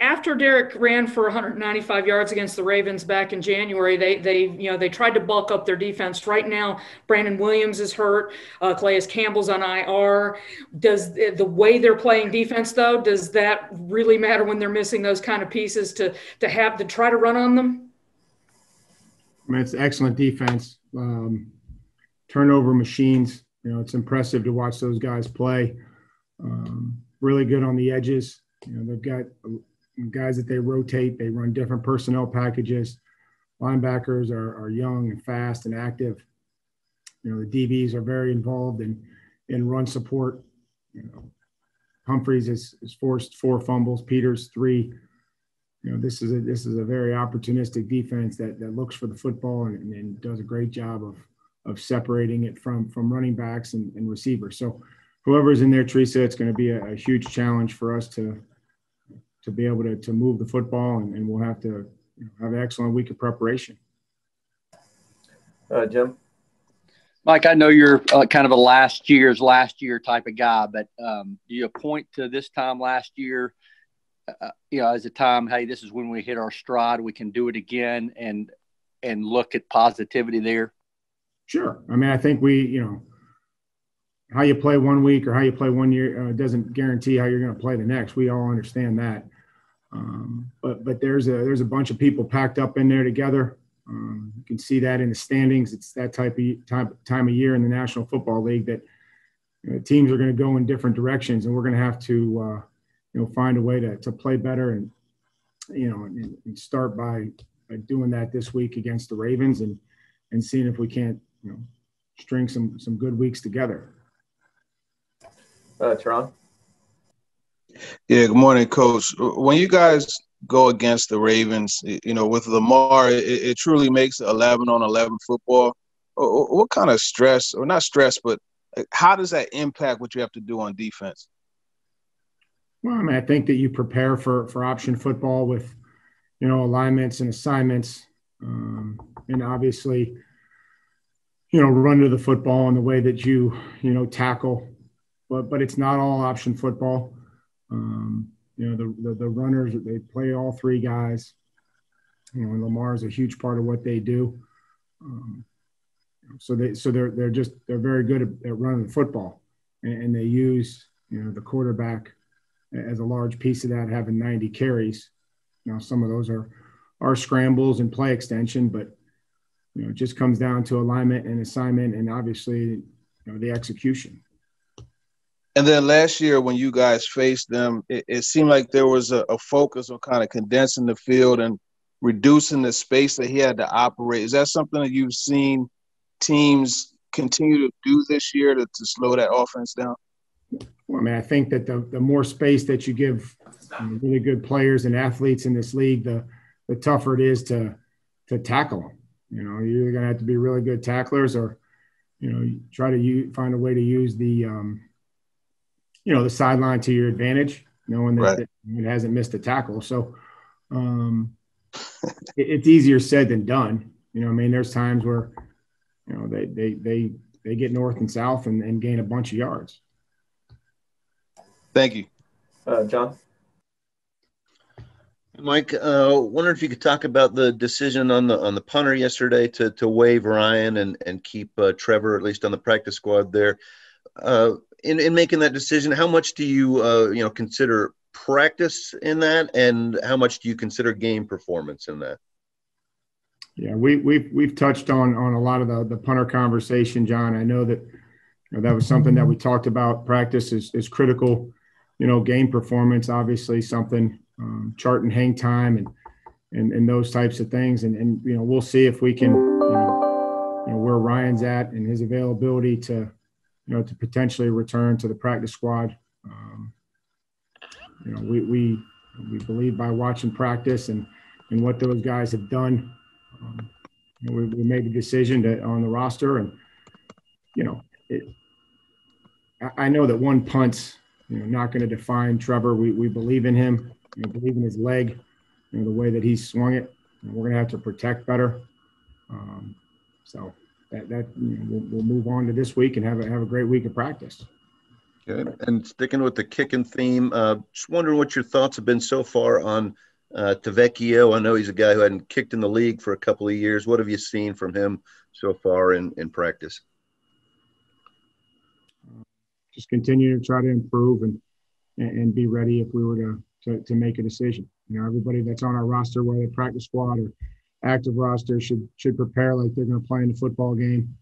after Derrick ran for 195 yards against the Ravens back in January, they they you know they tried to bulk up their defense. Right now, Brandon Williams is hurt. Uh, Calais Campbell's on IR. Does the way they're playing defense though? Does that really matter when they're missing those kind of pieces to to have to try to run on them? I mean, it's excellent defense. Um, turnover machines. You know, it's impressive to watch those guys play. Um, really good on the edges. You know, they've got guys that they rotate. They run different personnel packages. Linebackers are, are young and fast and active. You know, the DBs are very involved in in run support. You know, Humphreys has, has forced four fumbles. Peters three. You know, this is a this is a very opportunistic defense that that looks for the football and, and does a great job of of separating it from from running backs and, and receivers. So whoever's in there, Teresa, it's going to be a, a, huge challenge for us to to be able to, to move the football, and, and we'll have to have an excellent week of preparation. Uh, Jim? Mike, I know you're uh, kind of a last year's last year type of guy, but um, do you point to this time last year, uh, uh, you know, as a time, hey, this is when we hit our stride, we can do it again, and and look at positivity there? Sure. I mean, I think we, you know, how you play one week or how you play one year uh, doesn't guarantee how you're going to play the next. We all understand that. Um, but but there's a there's a bunch of people packed up in there together. Um, you can see that in the standings. It's that type of time time of year in the National Football League that you know, teams are going to go in different directions, and we're going to have to uh, you know find a way to to play better and you know and, and start by, by doing that this week against the Ravens and and seeing if we can't you know string some some good weeks together. Uh, Tron. Yeah, good morning, Coach. When you guys go against the Ravens, you know, with Lamar, it, it truly makes 11 on 11 football. What kind of stress, or not stress, but how does that impact what you have to do on defense? Well, I mean, I think that you prepare for for option football with, you know, alignments and assignments, um, and obviously, you know, run to the football in the way that you, you know, tackle. But but it's not all option football. Um, you know, the, the, the runners they play all three guys. You know, and Lamar is a huge part of what they do. Um, so they so they're they're just they're very good at, at running the football, and, and, they use you know the quarterback as a large piece of that, having 90 carries. Now some of those are are scrambles and play extension, but you know it just comes down to alignment and assignment, and obviously you know the execution. And then last year, when you guys faced them, it, it seemed like there was a, a, focus on kind of condensing the field and reducing the space that he had to operate. Is that something that you've seen teams continue to do this year to, to slow that offense down? Well, I mean, I think that the, the more space that you give really good players and athletes in this league, the the tougher it is to to tackle them. You know, you're going to have to be really good tacklers, or you know, try to find a way to use the um, you know the sideline to your advantage, knowing that, right. it hasn't missed a tackle. So um, it, it's easier said than done. You know, I mean, there's times where you know they they they they get north and south and, and gain a bunch of yards. Thank you, uh, John. Mike, uh, wonder if you could talk about the decision on the on the punter yesterday to to waive Ryan and and keep uh, Trevor at least on the practice squad there. Uh, in, in making that decision, how much do you uh, you know consider practice in that, and how much do you consider game performance in that? Yeah, we, we've we've touched on on a lot of the the punter conversation, John. I know that you know, that was something that we talked about. Practice is is critical. You know, game performance obviously something. Um, chart and hang time and and and those types of things. And and you know, we'll see if we can you know, you know where Ryan's at and his availability to you know, to potentially return to the practice squad. Um, you know, we, we, we believe by watching practice and, and what those guys have done, um, you know, we, we, made the decision to on the roster and, you know, it, I, know that one punt's, you know, not going to define Trevor. We, we believe in him, you know, believe in his leg, you know, the way that he swung it. we're going to have to protect better. Um, so, that, that you know, we'll, we'll, move on to this week and have a, have a great week of practice. Okay. And sticking with the kicking theme, uh, just wondering what your thoughts have been so far on uh, Tavecchio. I know he's a guy who hadn't kicked in the league for a couple of years. What have you seen from him so far in, in practice? Just continue to try to improve and and be ready if we were to to, to make a decision. You know, everybody that's on our roster, whether practice squad or active roster, should should prepare like they're going to play in the football game,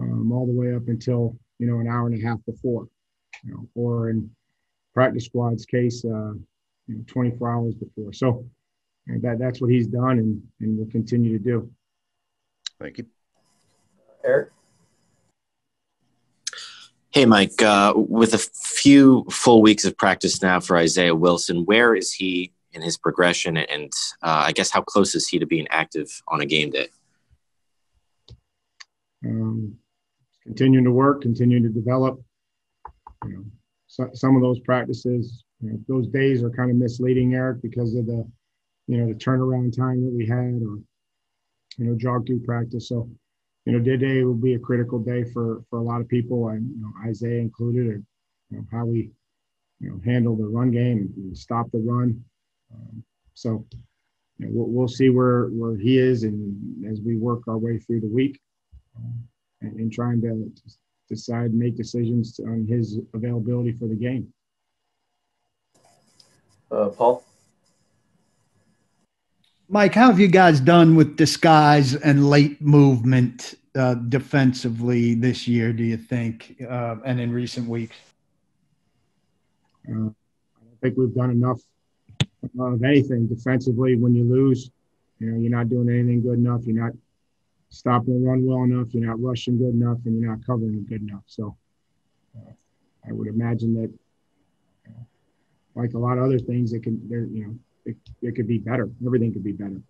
um, all the way up until you know an hour and a half before, you know, or in practice squad's case, uh, you know, 24 hours before. So that that's what he's done and and will continue to do. Thank you, Eric. Hey, Mike. Uh, with a few full weeks of practice now for Isaiah Wilson, where is he in his progression, and uh, I guess how close is he to being active on a game day? Um, continuing to work, continuing to develop. You know, so, some of those practices, you know, those days are kind of misleading, Eric, because of the, you know, the turnaround time that we had, or you know, jog through practice. So you know, today will be a critical day for for a lot of people, and you know, Isaiah included, or you know, how we you know handle the run game stop the run. Um, so you know, we'll, we'll see where where he is, and as we work our way through the week, um, and, and, trying to decide, make decisions on his availability for the game. Uh, Paul. Mike, how have you guys done with disguise and late movement uh, defensively this year, do you think, uh, and in recent weeks? Uh, I don't think we've done enough of anything defensively when you lose. You know, you're not doing anything good enough. You're not stopping the run well enough. You're not rushing good enough, and you're not covering good enough. So uh, I would imagine that, know, like a lot of other things, it can, there, you know, it, it could be better. Everything could be better.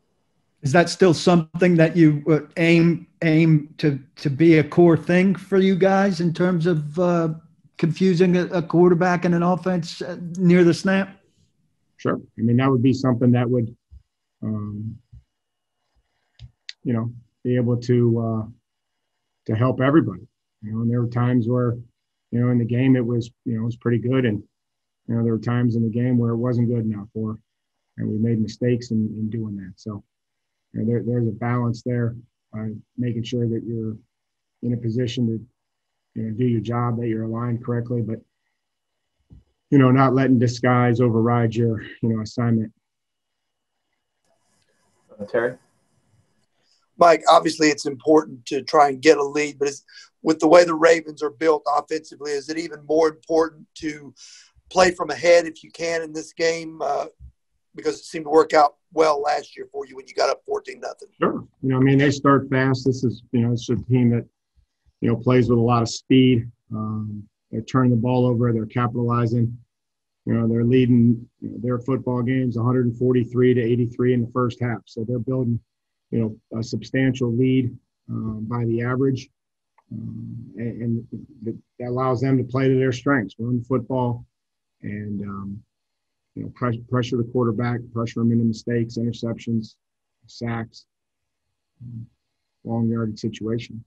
Is that still something that you uh, aim aim to to be a core thing for you guys in terms of uh, confusing a, a, quarterback and an offense uh, near the snap? Sure. I mean, that would be something that would, um, you know, be able to uh, to help everybody. You know, and there were times where, you know, in the game it was, you know, it was pretty good, and you know, there were times in the game where it wasn't good enough, or and we made mistakes in, in doing that. So you know, there, there's a balance there, uh, making sure that you're in a position to you know do your job, that you're aligned correctly, but you know not letting disguise override your you know assignment. Uh, Terry. Mike, obviously it's important to try and get a lead, but with the way the Ravens are built offensively, is it even more important to play from ahead if you can in this game? Uh, because it seemed to work out well last year for you when you got up 14 nothing. Sure. You know, I mean, they start fast. This is, you know, it's a team that, you know, plays with a lot of speed. Um, they're turning the ball over. They're capitalizing. You know, they're leading their football games 143 to 83 in the first half. So they're building, you know, a substantial lead um, by the average. Um, and, that allows them to play to their strengths, run football, and um, you know, pressure, pressure the quarterback, pressure him into mistakes, interceptions, sacks, long yardage situation.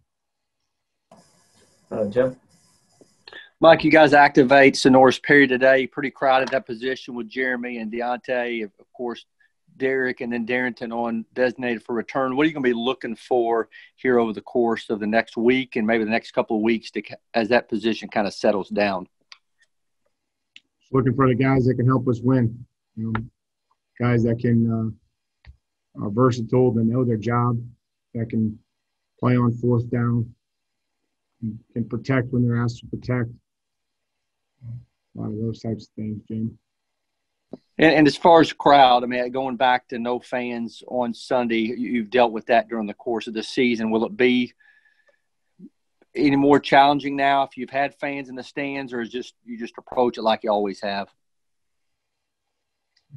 Uh, Jim? Mike, you guys activate Senorise Perry today. Pretty crowded that position with Jeremy and D'Onta. Of course, Derrick and then Darrynton on designated for return. What are you going to be looking for here over the course of the next week and maybe the next couple of weeks to, as that position kind of settles down? looking for the guys that can help us win. You know, guys that can uh, are versatile, that know their job, that can play on fourth down, can protect when they're asked to protect. A lot of those types of things, Jim. And, and, as far as crowd, I mean, going back to no fans on Sunday, you've dealt with that during the course of the season. Will it be any more challenging now if you've had fans in the stands, or is just you just approach it like you always have?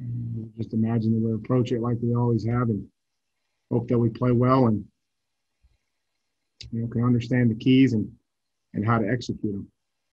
Mm, just imagine that we approach it like we always have, and hope that we play well and you know can understand the keys and and how to execute them.